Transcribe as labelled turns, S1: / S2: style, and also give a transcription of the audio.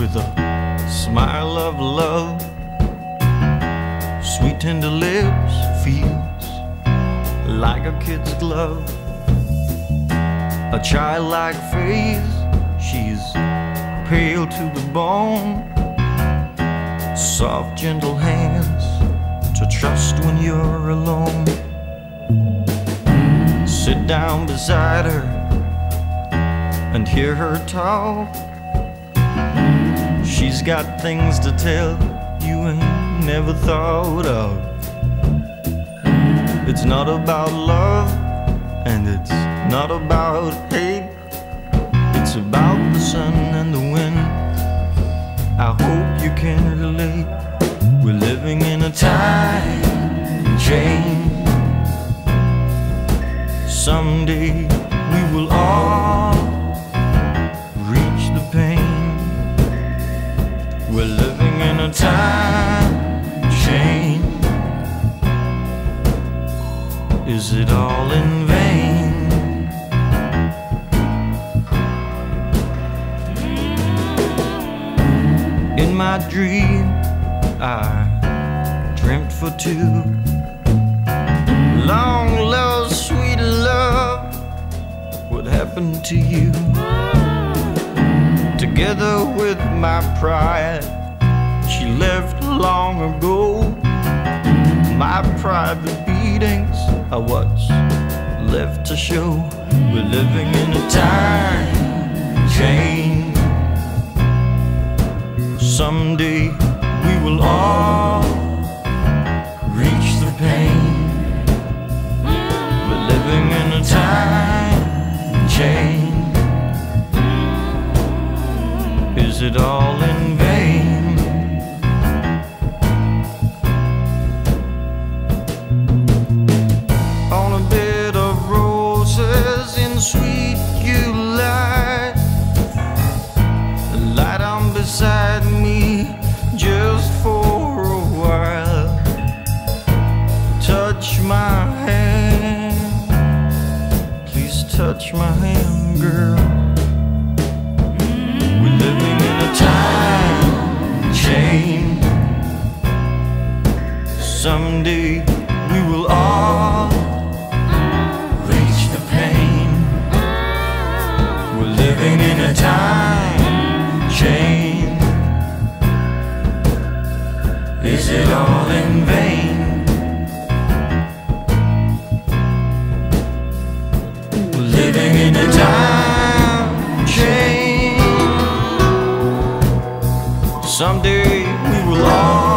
S1: with a smile of love. Sweet tender lips feels like a kid's glove. A childlike face, she's pale to the bone. Soft, gentle hands to trust when you're alone. Sit down beside her and hear her talk. She's got things to tell you ain't never thought of. It's not about love and it's not about hate. It's about the sun and the wind. I hope you can relate. We're living in a time chain. Someday we will all Is it all in vain? In my dream, I dreamt for two. Long love, sweet love, what happened to you? Together with my pride, she left long ago. My private beatings are what's left to show. We're living in a time chain. Someday we will all reach the pain. We're living in a time chain. Is it all sweet you lie. Lie down beside me just for a while. Touch my hand. Please touch my hand, girl. We're living in a time chain. Someday we will all Someday we will all